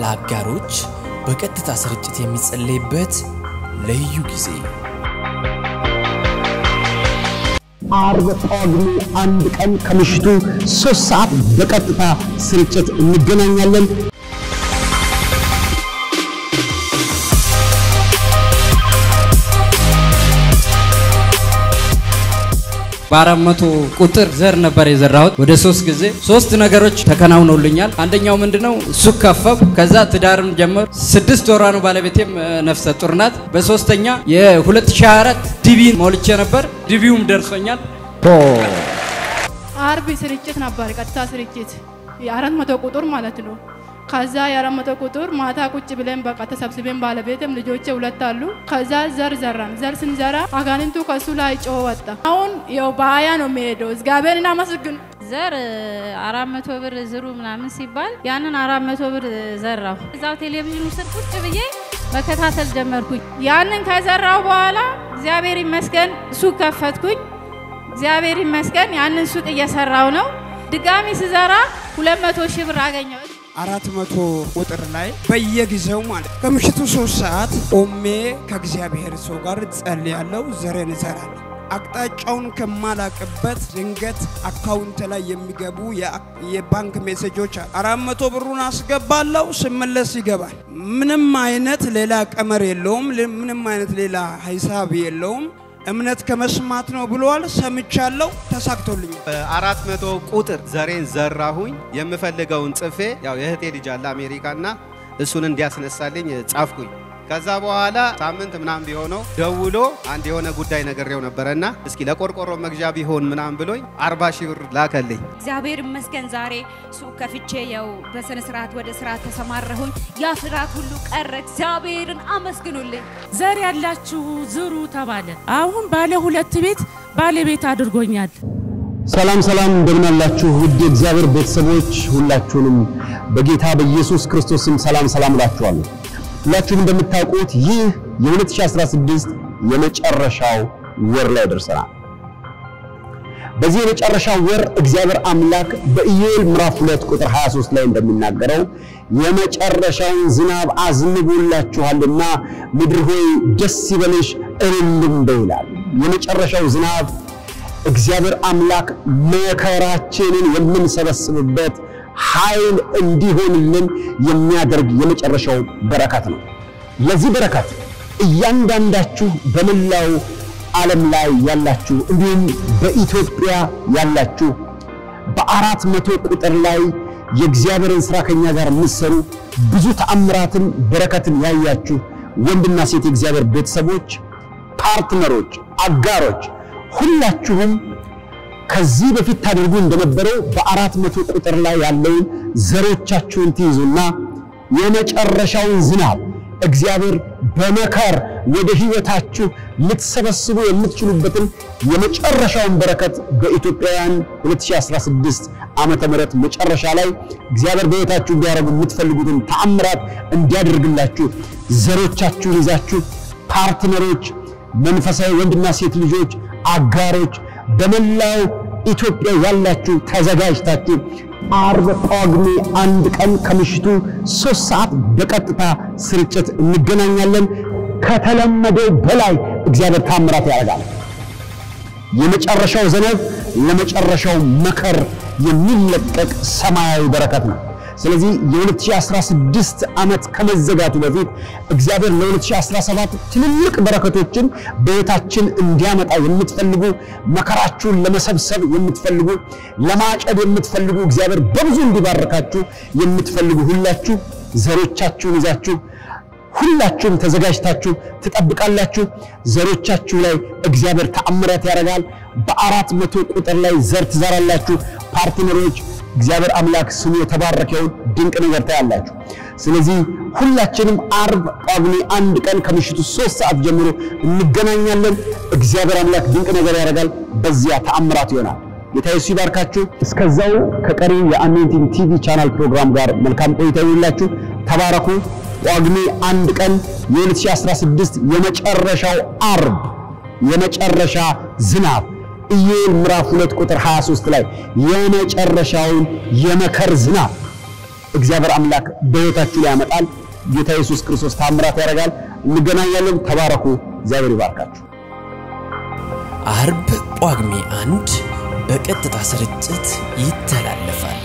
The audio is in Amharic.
ለአጋሮች በቀጥታ ስርጭት የሚጸለይበት ልዩ ጊዜ አርብ ጳጉሜ አንድ ቀን ከምሽቱ ሶስት ሰዓት በቀጥታ ስርጭት እንገናኛለን። በአራት መቶ ቁጥር ዘር ነበር የዘራሁት ወደ ሶስት ጊዜ ሶስት ነገሮች ተከናውነውልኛል። አንደኛው ምንድነው እሱ ከፈብ ከዛ ትዳርን ጀመር ስድስት ወሯ ነው። ባለቤቴም ነፍሰ ጡር ናት። በሶስተኛ የ2024 ዲቪ ሞልቼ ነበር። ዲቪውም ደርሶኛል። አርብ ስርጭት ነበር፣ ቀጥታ ስርጭት የአራት መቶ ቁጥር ማለት ነው። ከዛ የአራት ቁጥር ማታ ቁጭ ብለን በቃ ተሰብስበን ባለቤቴም ልጆቼ ሁለት አሉ። ከዛ ዘር ዘራን። ዘር ስንዘራ አጋንንቱ ከሱ ላይ ጮሆ ወጣ። አሁን ያው በሀያ ነው የሚሄደው። እግዚአብሔርን አመስግን። ዘር አራት መቶ ብር ዝሩ ምናምን ሲባል ያንን አራት መቶ ብር ዘራሁ። እዛው ቴሌቪዥኑ ስር ቁጭ ብዬ መከታተል ጀመርኩኝ። ያንን ከዘራው በኋላ እግዚአብሔር ይመስገን ሱቅ ከፈትኩኝ። እግዚአብሔር ይመስገን ያንን ሱቅ እየሰራው ነው። ድጋሚ ስዘራ ሁለት መቶ ሺህ ብር አገኘው። አራት መቶ ቁጥር ላይ በየጊዜው ማለት ከምሽቱ ሶስት ሰዓት ቆሜ ከእግዚአብሔር ሰው ጋር ጸልያለሁ፣ ዘሬን እዘራለሁ። አቅጣጫውን ከማላውቅበት ድንገት account ላይ የሚገቡ የባንክ ሜሴጆች አራት መቶ ብሩን አስገባለሁ፣ ስመለስ ይገባል። ምንም አይነት ሌላ ቀመር የለውም፣ ምንም አይነት ሌላ ሂሳብ የለውም። እምነት ከመስማት ነው ብለዋል። ሰምቻለሁ፣ ተሳክቶልኛል። በአራት መቶ ቁጥር ዘሬን ዘራሁኝ። የምፈልገውን ጽፌ ያው የእህቴ ልጅ አለ አሜሪካና እሱን እንዲያስነሳልኝ ጻፍኩኝ። ከዛ በኋላ ሳምንት ምናምን ቢሆነው ደውሎ አንድ የሆነ ጉዳይ ነግሬው ነበረና እስኪ ለቆርቆሮ መግዣ ቢሆን ምናምን ብሎኝ አርባ ሺህ ብር ላከልኝ። እግዚአብሔር ይመስገን ዛሬ ሱቅ ከፍቼ ያው በስነ ስርዓት ወደ ስራ ተሰማራሁኝ። ያ ፍርሃት ሁሉ ቀረ። እግዚአብሔርን አመስግኑልኝ። ዘር ያላችሁ ዝሩ ተባለ። አሁን ባለ ሁለት ቤት ባለቤት አድርጎኛል። ሰላም ሰላም፣ እንደምን አላችሁ ውድ የእግዚአብሔር ቤተሰቦች፣ ሁላችሁንም በጌታ በኢየሱስ ክርስቶስም ሰላም ሰላም እላችኋለሁ። ሁላችሁም እንደምታውቁት ይህ የ2016 የመጨረሻው ወር ላይ ደርሰናል። በዚህ የመጨረሻው ወር እግዚአብሔር አምላክ በኢዮኤል ምዕራፍ 2 ቁጥር 23 ላይ እንደሚናገረው የመጨረሻውን ዝናብ አዝንቦላችኋልና ምድር ሆይ ደስ ይበልሽ እልልም በይ የመጨረሻው ዝናብ እግዚአብሔር አምላክ መከራችንን የምንሰበስብበት ኃይል እንዲሆንልን የሚያደርግ የመጨረሻው በረከት ነው። ለዚህ በረከት እያንዳንዳችሁ በመላው ዓለም ላይ ያላችሁ እንዲሁም በኢትዮጵያ ያላችሁ በአራት መቶ ቁጥር ላይ የእግዚአብሔርን ሥራ ከኛ ጋር የምትሰሩ ብዙ ተአምራትን በረከትን ያያችሁ ወንድና ሴት የእግዚአብሔር ቤተሰቦች፣ ፓርትነሮች፣ አጋሮች ሁላችሁም ከዚህ በፊት ታደርጉ እንደነበረው በአራት መቶ ቁጥር ላይ ያለውን ዘሮቻችሁን ትይዙና የመጨረሻውን ዝናብ እግዚአብሔር በመከር ወደ ሕይወታችሁ ልትሰበስቡ የምትችሉበትን የመጨረሻውን በረከት በኢትዮጵያውያን 2016 ዓመተ ምህረት መጨረሻ ላይ እግዚአብሔር በሕይወታችሁ እንዲያደርጉ የምትፈልጉትን ተአምራት እንዲያደርግላችሁ ዘሮቻችሁን ይዛችሁ ፓርትነሮች፣ መንፈሳዊ ወንድና ሴት ልጆች፣ አጋሮች በመላው ኢትዮጵያ ያላችሁ ተዘጋጅታችሁ አርብ ጳጉሜ አንድ ቀን ከምሽቱ ሶስት ሰዓት በቀጥታ ስርጭት እንገናኛለን። ከተለመደው በላይ እግዚአብሔር ታምራት ያደርጋል። የመጨረሻው ዝናብ ለመጨረሻው መከር የሚለቀቅ ሰማያዊ በረከት ነው። ስለዚህ የ2016 ዓመት ከመዘጋቱ በፊት እግዚአብሔር ለ2017 ትልልቅ በረከቶችን በሕይወታችን እንዲያመጣ የምትፈልጉ መከራችሁን ለመሰብሰብ የምትፈልጉ ለማጨድ የምትፈልጉ እግዚአብሔር በብዙ እንዲባርካችሁ የምትፈልጉ ሁላችሁ ዘሮቻችሁን ይዛችሁ ሁላችሁም ተዘጋጅታችሁ ትጠብቃላችሁ። ዘሮቻችሁ ላይ እግዚአብሔር ተአምራት ያደርጋል። በአራት መቶ ቁጥር ላይ ዘር ትዘራላችሁ። ፓርትነሮች እግዚአብሔር አምላክ ስሙ የተባረከውን ድንቅ ነገር ታያላችሁ። ስለዚህ ሁላችንም አርብ ጳጉሜ አንድ ቀን ከምሽቱ ሶስት ሰዓት ጀምሮ እንገናኛለን። እግዚአብሔር አምላክ ድንቅ ነገር ያደርጋል። በዚያ ተአምራት ይሆናል። ጌታ ኢየሱስ ይባርካችሁ። እስከዛው ከቀሪው የ Anointing TV channel ፕሮግራም ጋር መልካም ቆይታ ይሁንላችሁ። ተባረኩ። ጳጉሜ አንድ ቀን የ2016 የመጨረሻው አርብ የመጨረሻ ዝናብ ኢዮኤል ምዕራፍ 2 ቁጥር 23 ላይ የመጨረሻውን የመከር ዝናብ እግዚአብሔር አምላክ በሕይወታችሁ ላይ ያመጣል። ጌታ ኢየሱስ ክርስቶስ ታምራት ያደርጋል። እንገናኛለን። ተባረኩ። እግዚአብሔር ይባርካችሁ። አርብ ጳጉሜ አንድ በቀጥታ ስርጭት ይተላለፋል።